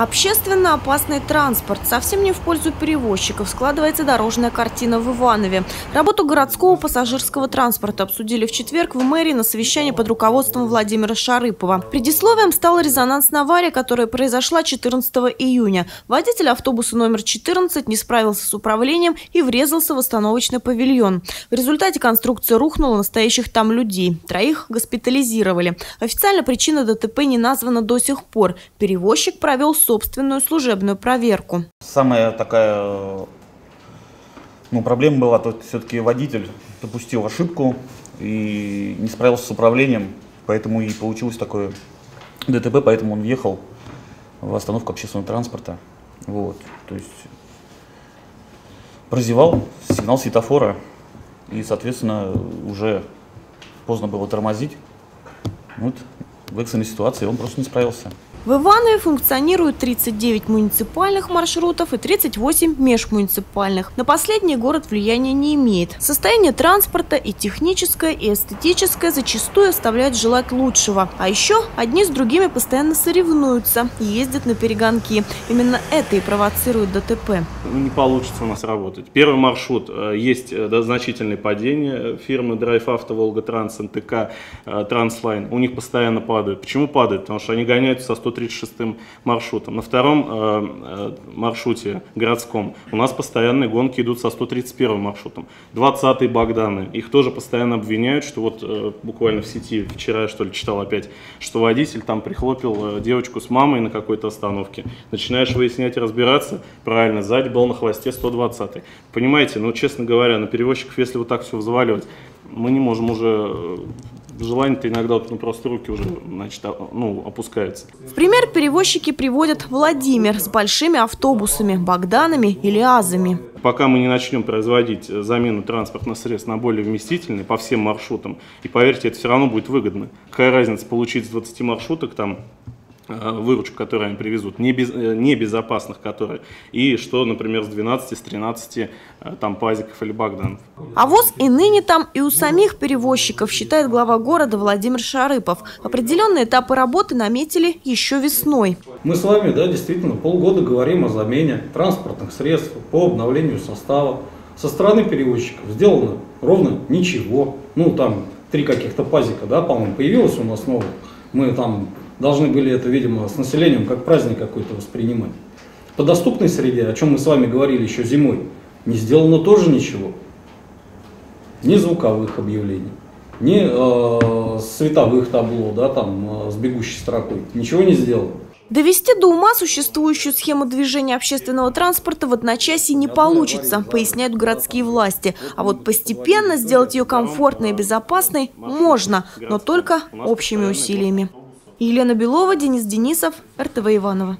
Общественно опасный транспорт совсем не в пользу перевозчиков. Складывается дорожная картина в Иванове. Работу городского пассажирского транспорта обсудили в четверг в мэрии на совещании под руководством Владимира Шарыпова. Предисловием стала резонансная авария, которая произошла 14 июня. Водитель автобуса номер 14 не справился с управлением и врезался в остановочный павильон. В результате конструкция рухнула на стоящих там людей. Троих госпитализировали. Официально причина ДТП не названа до сих пор. Перевозчик провел собственную служебную проверку. Самая такая ну, проблема была, то все-таки водитель допустил ошибку и не справился с управлением, поэтому и получилось такое ДТП, поэтому он въехал в остановку общественного транспорта. Вот, то есть прозевал сигнал светофора и, соответственно, уже поздно было тормозить. Вот в экстренной ситуации он просто не справился. В Иванове функционируют 39 муниципальных маршрутов и 38 межмуниципальных. На последний город влияния не имеет. Состояние транспорта и техническое, и эстетическое зачастую оставляют желать лучшего. А еще одни с другими постоянно соревнуются и ездят на перегонки. Именно это и провоцирует ДТП. Не получится у нас работать. Первый маршрут. Э, есть э, значительные падения фирмы Drive Auto, Волга Транс, НТК, Транслайн. У них постоянно падают. Почему падают? Потому что они гоняются со 100 136 маршрутом. На втором э, э, маршруте городском у нас постоянные гонки идут со 131 маршрутом. 20-й Богданы, их тоже постоянно обвиняют, что вот э, буквально в сети вчера, что ли, читал опять, что водитель там прихлопил э, девочку с мамой на какой-то остановке. Начинаешь выяснять и разбираться, правильно, сзади был на хвосте 120-й. Понимаете, ну, честно говоря, на перевозчиков, если вот так все взваливать, мы не можем уже э, желание-то иногда ну, просто руки уже значит, а, ну, опускаются. В пример перевозчики приводят Владимир с большими автобусами, Богданами или Азами. Пока мы не начнем производить замену транспортных средств на более вместительные по всем маршрутам, и поверьте, это все равно будет выгодно. Какая разница получить с 20 маршруток там Э, выручку, которую они привезут, э, небезопасных которые, и что, например, с 12, с 13 э, там пазиков или богданов. А воз и ныне там, и у самих перевозчиков, считает глава города Владимир Шарыпов. Определенные этапы работы наметили еще весной. Мы с вами, да, действительно, полгода говорим о замене транспортных средств по обновлению состава. Со стороны перевозчиков сделано ровно ничего. Ну, там три каких-то пазика, да, по-моему, появилось у нас новых. Мы там должны были это, видимо, с населением как праздник какой-то воспринимать. По доступной среде, о чем мы с вами говорили еще зимой, не сделано тоже ничего. Ни звуковых объявлений, ни э, световых табло, да, там, э, с бегущей строкой. Ничего не сделано. Довести до ума существующую схему движения общественного транспорта в одночасье не получится, поясняют городские власти. А вот постепенно сделать ее комфортной и безопасной можно, но только общими усилиями. Елена Белова, Денис Денисов, РТВ Иваново.